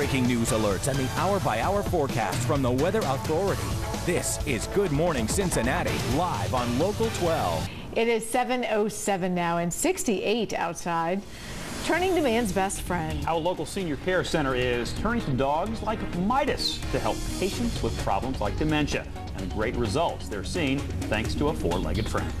breaking news alerts and the hour by hour forecast from the Weather Authority. This is Good Morning Cincinnati, live on Local 12. It is 7.07 now and 68 outside. Turning to man's best friend. Our local senior care center is turning to dogs like Midas to help patients with problems like dementia. And great results they're seeing thanks to a four-legged friend.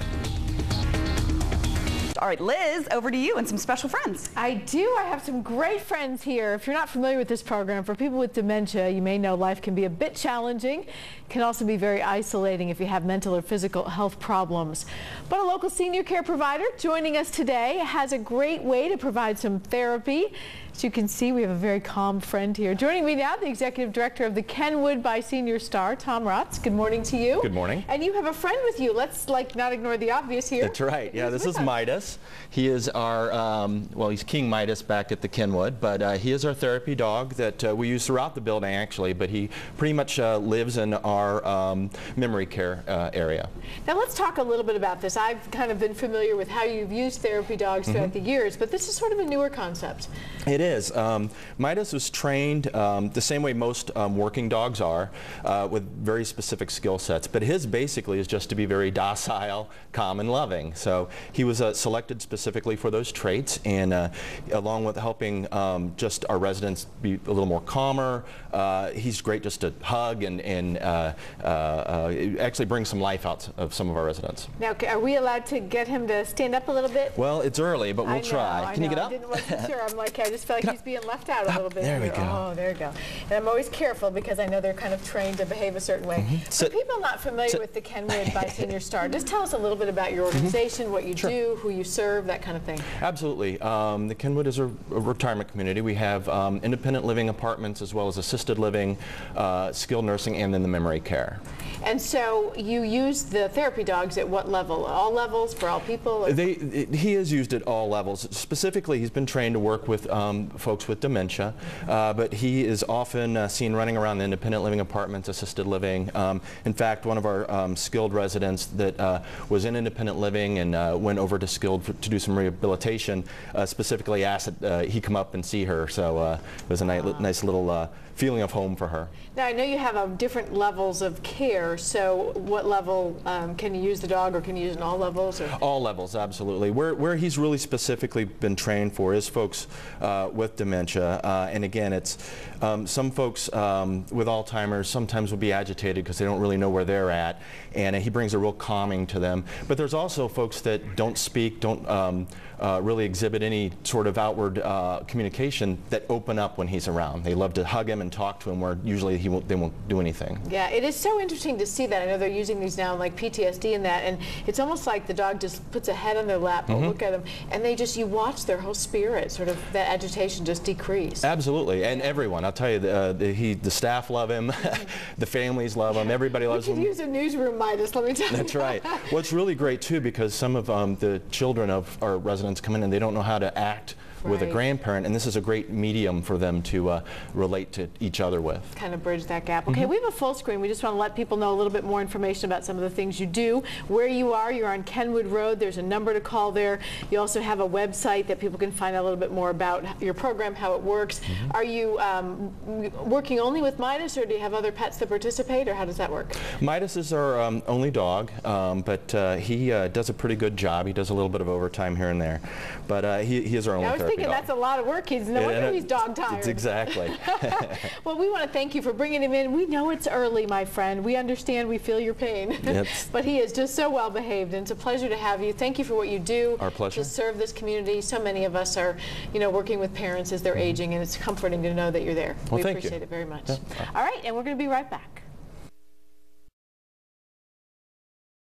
All right, Liz, over to you and some special friends. I do. I have some great friends here. If you're not familiar with this program, for people with dementia, you may know life can be a bit challenging. It can also be very isolating if you have mental or physical health problems. But a local senior care provider joining us today has a great way to provide some therapy. As you can see, we have a very calm friend here. Joining me now, the executive director of the Kenwood by Senior Star, Tom Rotz. Good morning to you. Good morning. And you have a friend with you. Let's like not ignore the obvious here. That's right. Yeah, Who's this is with us? Midas. He is our, um, well, he's King Midas back at the Kenwood, but uh, he is our therapy dog that uh, we use throughout the building actually, but he pretty much uh, lives in our um, memory care uh, area. Now let's talk a little bit about this. I've kind of been familiar with how you've used therapy dogs throughout Mm-hmm. the years, but this is sort of a newer concept. It is. Um, Midas was trained um, the same way most um, working dogs are, uh, with very specific skill sets. But his basically is just to be very docile, calm, and loving. So he was uh, selected specifically for those traits, and uh, along with helping um, just our residents be a little more calmer, uh, he's great just to hug and, and uh, uh, uh, actually bring some life out of some of our residents. Now, are we allowed to get him to stand up a little bit? Well, it's early, but we'll I know, try. I Can you know. get I up? didn't, wasn't sure. I'm like, I just feel like Get he's up. being left out a little bit. There we go. Oh, there we go. And I'm always careful because I know they're kind of trained to behave a certain way. For Mm-hmm. Sit. people not familiar Sit. with the Kenwood by Senior Star, just tell us a little bit about your organization, what you Mm-hmm. Sure. do, who you serve, that kind of thing. Absolutely. Um, the Kenwood is a, a retirement community. We have um, independent living apartments as well as assisted living, uh, skilled nursing, and then the memory care. And so you use the therapy dogs at what level? All levels for all people? They, it- he is used at all levels. Specifically, he's been trained to work with um, folks with dementia, uh, but he is often uh, seen running around the independent living apartments, assisted living. Um, in fact, one of our um, skilled residents that uh, was in independent living and uh, went over to skilled for, to do some rehabilitation uh, specifically asked that uh, he come up and see her. So uh, it was a ni- nice little uh, feeling of home for her. Now, I know you have um, different levels of care, so what level um, can you use the dog or can you use it in all levels? Or? All levels, absolutely. Where, where he's really specifically been trained for is folks uh, with dementia. Uh, and again, it's um, some folks um, with Alzheimer's sometimes will be agitated because they don't really know where they're at. And he brings a real calming to them. But there's also folks that don't speak, don't um, uh, really exhibit any sort of outward uh, communication that open up when he's around. They love to hug him and talk to him where usually he won't, they won't do anything. Yeah, it is so interesting to see that. I know they're using these now, like PTSD and that, and it's almost like the dog just puts a head on their lap, Mm-hmm. look at them, and they just, you watch their whole spirit, sort of that agitation just decrease. Absolutely, and everyone. I'll tell you, the, uh, the, he, the staff love him, the families love him, everybody loves could him. use a newsroom Midas, let me tell you. That's right. What's really great too, because some of um, the children of our residents come in and they don't know how to act with a grandparent, and this is a great medium for them to uh, relate to each other with. kind of bridge that gap. Okay, Mm-hmm. we have a full screen. We just want to let people know a little bit more information about some of the things you do, where you are. You're on Kenwood Road. There's a number to call there. You also have a website that people can find out a little bit more about your program, how it works. Mm-hmm. Are you um, working only with Midas, or do you have other pets that participate, or how does that work? Midas is our um, only dog, um, but uh, he uh, does a pretty good job. He does a little bit of overtime here and there, but uh, he, he is our only I was therapy thinking dog. that's a lot of work. He's no wonder he's dog tired. It's exactly. Well, we want to thank you for bringing him in. We know it's early, my friend. We understand. We feel your pain. But he is just so well behaved, and it's a pleasure to have you. Thank you for what you do. Our pleasure. To serve this community. So many of us are, you know, working with parents as they're mm-hmm. aging, and it's comforting to know that you're there. Well, we thank you. appreciate it very much. Yeah. All right, and we're going to be right back.